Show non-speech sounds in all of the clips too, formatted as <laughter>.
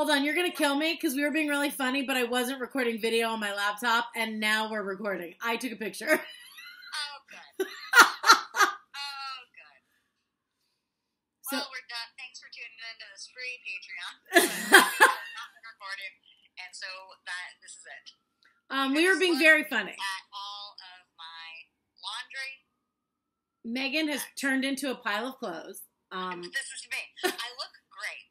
Hold on, you're gonna kill me because we were being really funny, but I wasn't recording video on my laptop, and now we're recording. I took a picture. <laughs> Oh, good. <laughs> oh, good. So- Well, we're done. Thanks for tuning into this free Patreon. <laughs> not been recorded, and so that this is it. um, we were being very funny. At all of my laundry. Megan has turned into a pile of clothes. Um, This is me. I look great.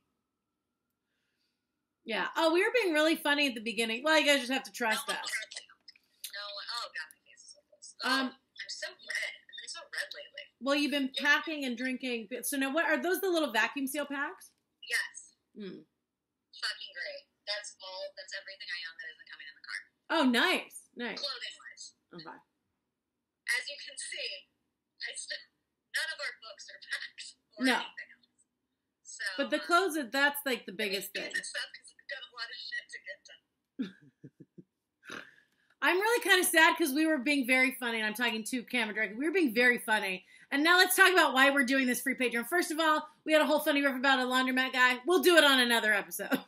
Yeah. Oh, we were being really funny at the beginning. Well, you guys just have to trust no, us. no. Oh god, my face is like this. Oh, Um, I'm so red. I'm so red lately. Well, you've been packing and drinking. So now, what are those? The little vacuum seal packs? Yes, Hmm. fucking great. That's all. That's everything I own that isn't coming in the car. Oh, nice, nice. Clothing wise. Okay. as you can see, I still none of our books are packed or No. So, But the uh, clothes, that's like the biggest thing. It's up because I've got a lot of shit to get done. <laughs> I'm really kind of sad because we were being very funny, and I'm talking to camera directly. We were being very funny. And now let's talk about why we're doing this free Patreon. First of all, we had a whole funny riff about a laundromat guy. We'll do it on another episode. <laughs>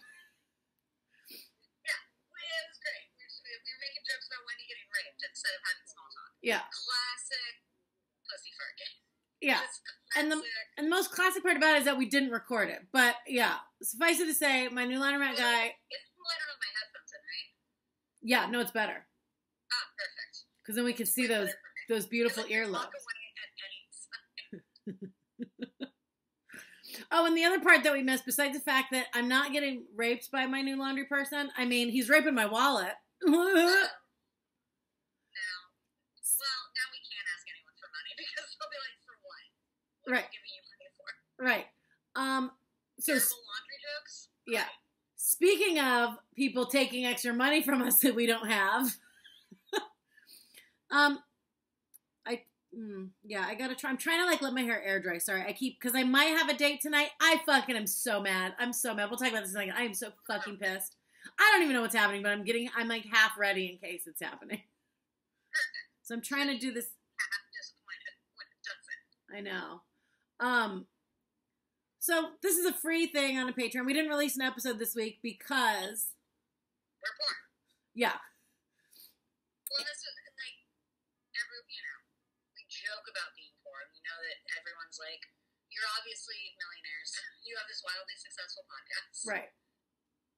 Yeah, it was great. We were, we were making jokes about Wendi getting raped instead of having small talk. Yeah, Classic pussy fart gang. yeah. Just And the- And the most classic part about it is that we didn't record it. But yeah, suffice it to say, my new laundromat guy. It's. I my headphones right? Yeah, no, it's better Ah, perfect. because then we can see those those beautiful earlobes. Walk away at any time. <laughs> Oh, and the other part that we missed, besides the fact that I'm not getting raped by my new laundry person, I mean, he's raping my wallet. <laughs> now, well, now we can't ask anyone for money because they'll be like, for what? What Right. giving you money for? right. Um. So s- laundry jokes? yeah. Speaking of people taking extra money from us that we don't have, <laughs> um, I mm, yeah, I gotta try. I'm trying to like let my hair air dry. Sorry, I keep because I might have a date tonight. I fucking am so mad. I'm so mad. We'll talk about this in a second. I am so fucking pissed. I don't even know what's happening, but I'm getting. I'm like half ready in case it's happening. <laughs> So I'm trying to do this. half disappointed when it doesn't. I know. Um. So this is a free thing on a Patreon. We didn't release an episode this week because We're poor. yeah, Well, this is like every you know, we joke about being poor. We know that everyone's like, you're obviously millionaires. <laughs> You have this wildly successful podcast, right.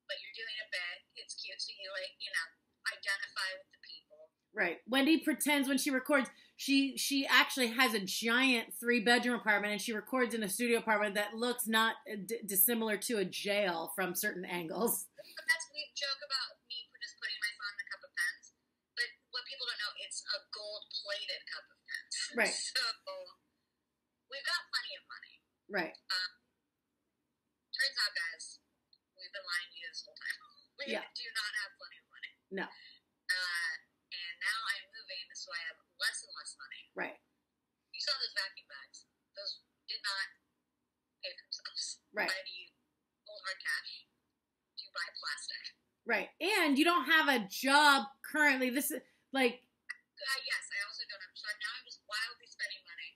but you're doing a bit. It's cute, so you like you know identify with the people. Right. Wendi pretends when she records, she she actually has a giant three bedroom apartment, and she records in a studio apartment that looks not uh, d- dissimilar to a jail from certain angles. But that's we joke about me just putting my phone in a cup of pens. But what people don't know, it's a gold plated cup of pens. Right. <laughs> So we've got plenty of money. Right. Turns out, guys, we've been lying to you this whole time. We Yeah. do not have plenty of money. No. Uh, and now I'm moving, so I have less and less money. Right. You saw those vacuum bags. Those did not pay themselves. Right. I to use hard cash to buy plastic. Right. And you don't have a job currently. This is like Uh, yes, I also don't have. So now I'm just wildly spending money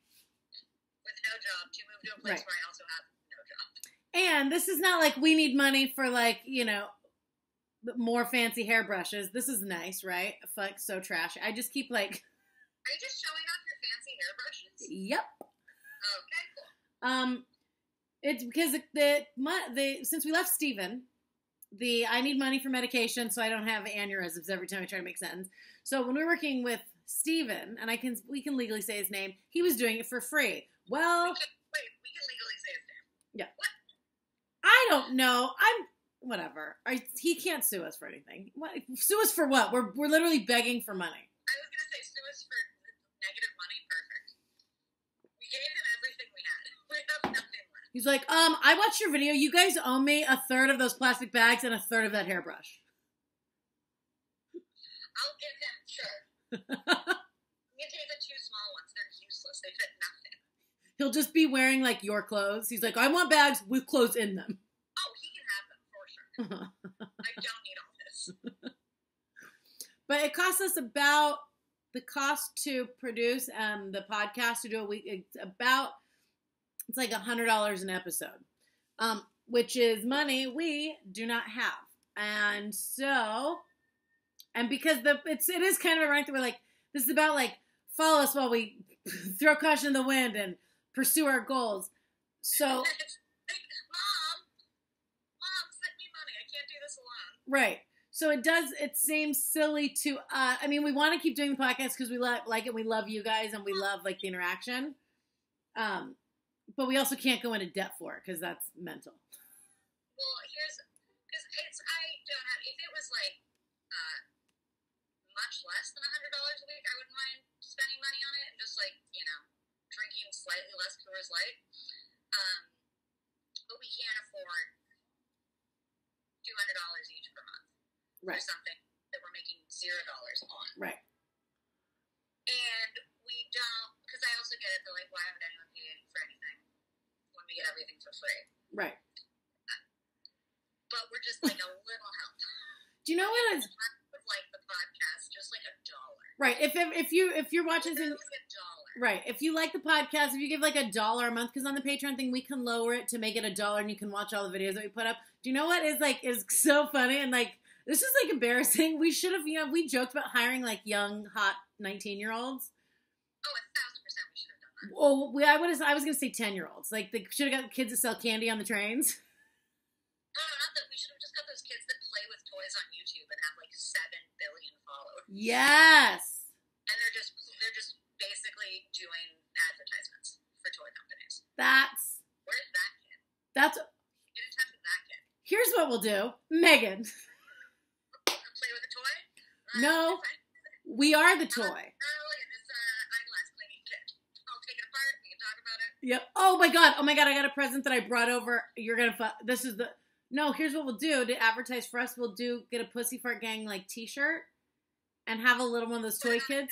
with no job to move to a place Right. where I also have no job. and this is not like we need money for like, you know, more fancy hairbrushes. This is nice, right? Fuck so trashy. I just keep like Are you just showing off your fancy hairbrushes? Yep. Okay, cool. Um, it's because the the, the since we left Steven, the I need money for medication so I don't have aneurysms every time I try to make sense. So when we're working with Steven, and I can we can legally say his name, he was doing it for free. Well, Wait, we can legally say his name. Yeah. What? I don't know. I'm whatever. I, he can't sue us for anything. What, sue us for what? We're we're literally begging for money. I was gonna say sue us for negative money. Perfect. We gave him everything we had. We have nothing left. He's like, um, I watched your video. You guys owe me a third of those plastic bags and a third of that hairbrush. I'll give him sure. <laughs> You take the two small ones. They're useless. They fit nothing. He'll just be wearing like your clothes. He's like, I want bags with clothes in them. Oh, he can have them for sure. <laughs> I don't need all this. <laughs> but it costs us about the cost to produce um the podcast to do a week. It's about it's like a hundred dollars an episode. Um, which is money we do not have. And so, and because the it's it is kind of a ironic that we're like this is about like follow us while we <laughs> throw caution in the wind and pursue our goals. So <laughs> mom, mom, send me money. I can't do this alone. right. So it does. It seems silly to. Uh, I mean, we want to keep doing the podcast because we lo- like it. We love you guys, and we love like the interaction. Um, but we also can't go into debt for it because that's mental. Well, here's because it's I don't have. If it was like uh, much less than a hundred dollars a week, I wouldn't mind spending money on it and just like you know drinking slightly less Coors Light. Um, but we can't afford two hundred dollars each per month Right. for something that we're making zero dollars on. Right. And we don't because I also get it. They're like, why would anyone pay for anything when we get everything for free? Right. But we're just like a little help. <laughs> Do you know what is like the podcast, just like a dollar. right? If if, if you if you're watching this, Literally a dollar. right? If you like the podcast, if you give like a dollar a month, because on the Patreon thing we can lower it to make it a dollar, and you can watch all the videos that we put up. Do you know what is like is <laughs> so funny and like this is like embarrassing. We should have you know we joked about hiring like young hot nineteen year olds. Oh, a thousand percent we should have done that. Oh, we, I would have, I was gonna say ten year olds. Like they should have got kids that sell candy on the trains. <laughs> No, no, not that. We should have just got those kids that play with toys on YouTube and have like seven billion followers. Yes. And they're just they're just basically doing advertisements for toy companies. That's Where's that kid? that's Get in touch with that kid. here's what we'll do. Megan, <laughs> Play with a toy? Uh, No. we are the toy. Oh, look at this uh, eyeglass cleaning kit. I'll take it apart. We can talk about it. Yep. Oh my god. Oh my god. I got a present that I brought over. You're gonna. Fu- this is the. No. Here's what we'll do to advertise for us. We'll do get a Pussy Fart Gang like T-shirt, and have a little one of those toy kids.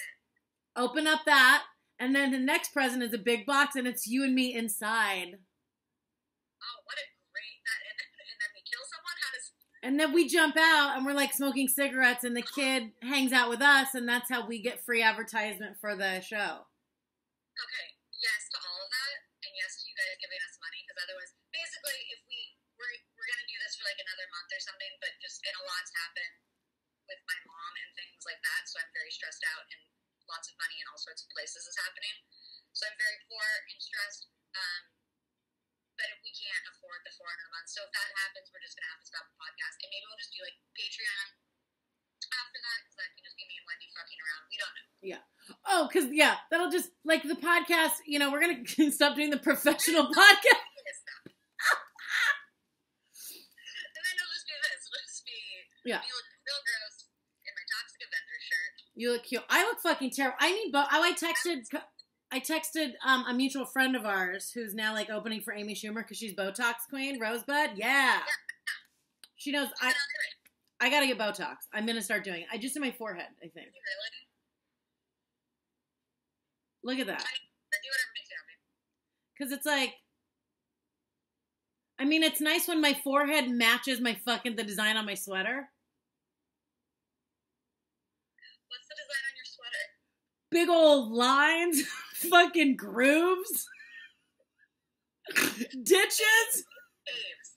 Open up that, and then the next present is a big box, and it's you and me inside. Oh, what a great that! And then, and then we kill someone. How does? And then we jump out, and we're like smoking cigarettes, and the kid hangs out with us, and that's how we get free advertisement for the show. Okay, yes to all of that, and yes to you guys giving us money because otherwise, basically, if we we're, we're gonna do this for like another month or something, but just and a lot's happened with my mom and things like that, so I'm very stressed out and lots of money in all sorts of places is happening. So I'm very poor and stressed. Um, but if we can't afford the 400 a month, so if that happens, we're just gonna have to stop the podcast, and maybe we'll just do like Patreon after that because that can just be me and Wendi fucking around. We don't know. Yeah. Oh, because yeah, that'll just like the podcast. You know, we're gonna <laughs> stop doing the professional <laughs> podcast. And then it'll just be this. It'll just be Yeah. me looking real gross in my Toxic Avenger shirt. You look cute. I look fucking terrible. I need. Bo- oh, I texted. I texted um, a mutual friend of ours who's now like opening for Amy Schumer because she's Botox queen, Rosebud. Yeah, she knows. I Get on to it. I gotta get Botox. I'm gonna start doing it. I just in my forehead. I think. Look at that. Then do whatever makes you happy. Because it's like. I mean, it's nice when my forehead matches my fucking the design on my sweater. What's the design on your sweater? Big old lines, <laughs> fucking grooves, ditches.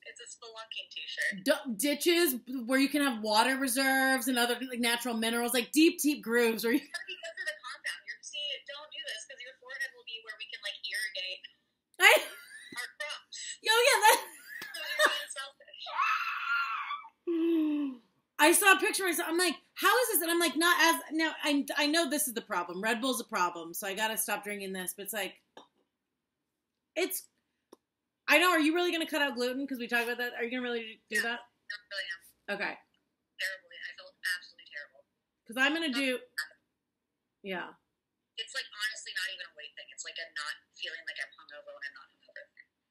It's a spelunking t-shirt. d- ditches where you can have water reserves and other like natural minerals, like deep, deep grooves where you. Because of the compound, you're see, don't do this because your forehead will be where we can like irrigate I, our crops. <laughs> yo, yeah, that. So you're being selfish. <gasps> I saw a picture. myself. I'm like, how is this? And I'm like, not as now. I I know this is the problem. Red Bull's a problem, so I got to stop drinking this. But it's like, it's. I know. Are you really going to cut out gluten? Because we talked about that. Are you going to really do that? I really am Okay. terribly. I felt absolutely terrible. Because I'm going to do. Yeah. It's like honestly not even a weight thing. It's like a not feeling like I'm hungover when I'm not hungover.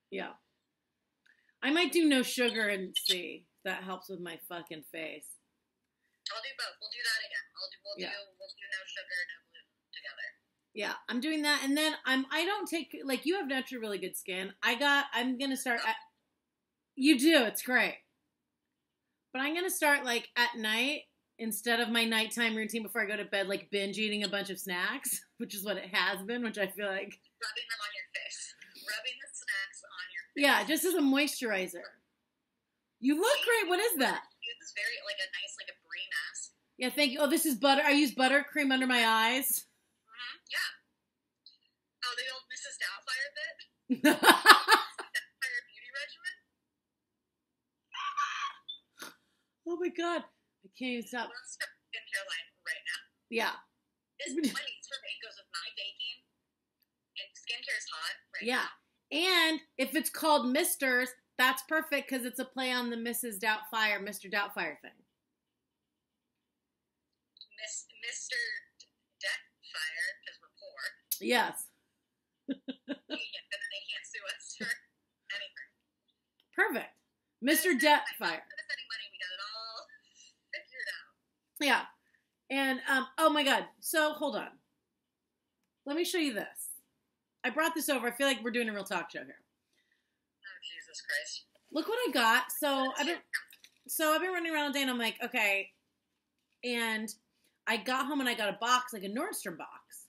Yeah. I might do no sugar and see. if That helps with my fucking face. I'll do both. We'll do that again. I'll do. We'll Yeah. do. We'll do no sugar, no gluten together. Yeah, I'm doing that, and then I'm. I don't take like you have naturally really good skin. I got. I'm gonna start. At, you do. It's great. But I'm gonna start like at night instead of my nighttime routine before I go to bed, like binge eating a bunch of snacks, <laughs> which is what it has been. Which I feel like, Rubbing them on your face. Rubbing the snacks on your face. yeah, just as a moisturizer. You look great. What is that? Use this very like a nice like a. Yeah, thank you. Oh, this is butter. I use buttercream under my eyes. Mm-hmm. Yeah. Oh, the old Mrs. Doubtfire bit. <laughs> Doubtfire beauty regimen. oh my god, I can't even stop. Skincare line right now. Yeah, This money for me goes with my baking, and skincare is hot right yeah. now. And if it's called Misters, that's perfect because it's a play on the Mrs. Doubtfire, Mr. Doubtfire thing. Mr. Deathfire because we're poor. Yes, <laughs> and then they can't sue us for anything. perfect. Mr. Doubtfire. Send us any money, we got it all figured out. Yeah. And um oh my god. So hold on. Let me show you this. I brought this over. I feel like we're doing a real talk show here. Oh Jesus Christ! Look what I got. So I've been so I've been running around all day and I'm like, okay. And I got home and I got a box, like a Nordstrom box.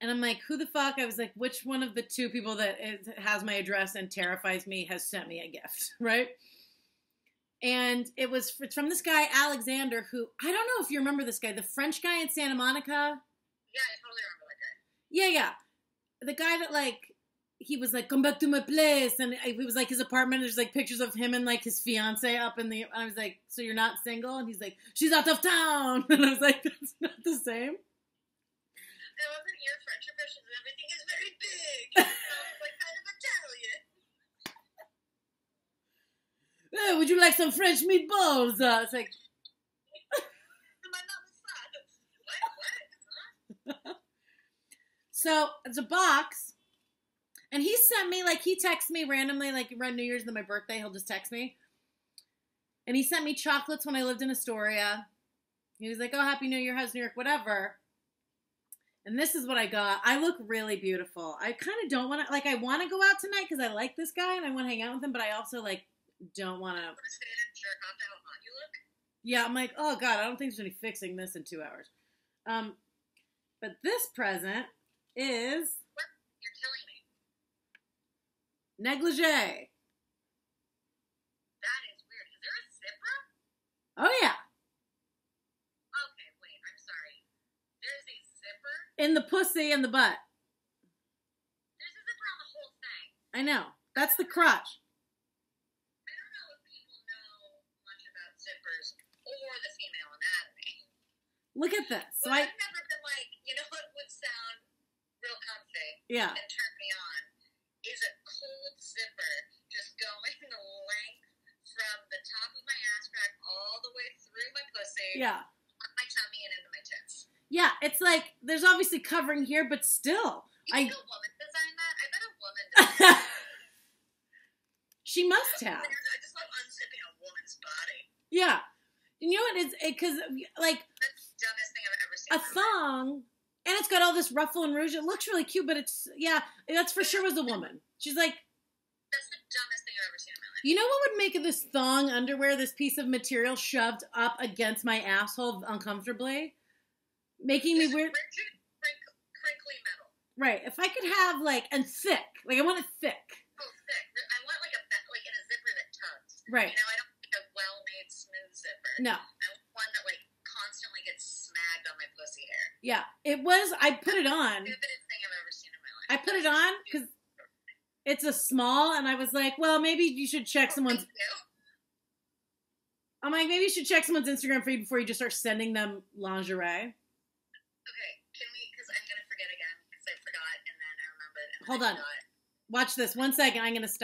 And I'm like, who the fuck? I was like, which one of the two people that is, has my address and terrifies me has sent me a gift, <laughs> right? And it was it's from this guy Alexander, who I don't know if you remember this guy, the French guy in Santa Monica. Yeah, I totally remember that guy. Yeah, yeah. The guy that like he was like, "Come back to my place," and it was like his apartment. There's like pictures of him and like his fiance up in the. I was like, "So you're not single?" And he's like, "She's out of town." <laughs> And I was like, "That's not the same." However, your French impressions and everything is very big. <laughs> Sounds like kind of Italian. "Eh, would you like some French meatballs? Uh, it's like, And my mom is sad. What? What? Huh? <laughs> so it's a box, and he sent me like he texts me randomly like around New Year's and my birthday. He'll just text me, and he sent me chocolates when I lived in Astoria. He was like, "Oh, Happy New Year, how's New York? Whatever." And this is what I got. I look really beautiful. I kind of don't want to like. I want to go out tonight because I like this guy and I want to hang out with him, but I also like don't want to. I'm gonna stand and jerk off to how hot you look. Yeah, I'm like, oh god, I don't think there's any fixing this in two hours. Um, but this present is You're killing me. Negligee. That is weird. Is there a zipper? Oh yeah, Okay, wait. I'm sorry. There's a zipper. in the pussy and the butt. There's a zipper on the whole thing. I know. That's the crotch. I don't know if people know much about zippers or the female anatomy. Look at this. So I I've never been like, you know what would sound real comfy yeah. and turn me on is a cold zipper just going <laughs> the length from the top of my ass crack all the way through my pussy, Yeah. up my tummy, and into my tits. Yeah, it's like there's obviously covering here, but still. You I- think a woman designed that? I bet a woman designed <laughs> that. <laughs> she must have. I just love unzipping a woman's body. Yeah. You know what? It's because like That's the dumbest thing I've ever seen. a thong, and it's got all this ruffle and rouge. It looks really cute, but it's yeah, that's for sure was a woman. She's like, That's the dumbest thing I've ever seen in my life. you know what would make this thong underwear, this piece of material shoved up against my asshole uncomfortably, making me Just weird. Rigid, crink- crinkly metal. Right. If I could have like and thick, like I want it thick. Oh, thick. I want like a like in a zipper that tugs. Right. You know, I don't like a well-made smooth zipper. No. I want one that like constantly gets smagged on my pussy hair. Yeah. It was. I put it on. Stupidest thing I've ever seen in my life. I put it on because it's a small, and I was like, well, maybe you should check oh, someone's. Thank you. I'm like, maybe you should check someone's Instagram feed before you just start sending them lingerie. Okay, can we? Because I'm gonna forget again. Because I forgot and then I remembered. And Hold I on. forgot. Watch this. One second. I'm gonna stop.